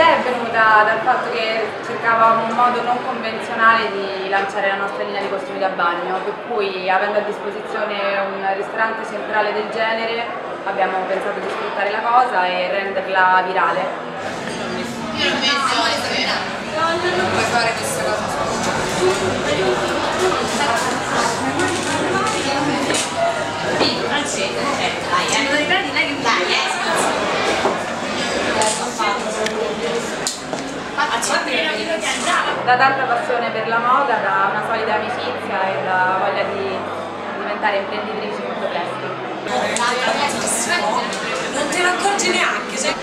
Mi... L'idea è venuta dal fatto che cercavamo un modo non convenzionale di lanciare la nostra linea di costumi da bagno, per cui avendo a disposizione un ristorante centrale del genere abbiamo pensato di sfruttare la cosa e renderla virale. Io non vedo se puoi fare questa cosa. Da tanta passione per la moda, da una solida amicizia e da voglia di diventare imprenditrici molto presto. Non te ne accorgi neanche, sei...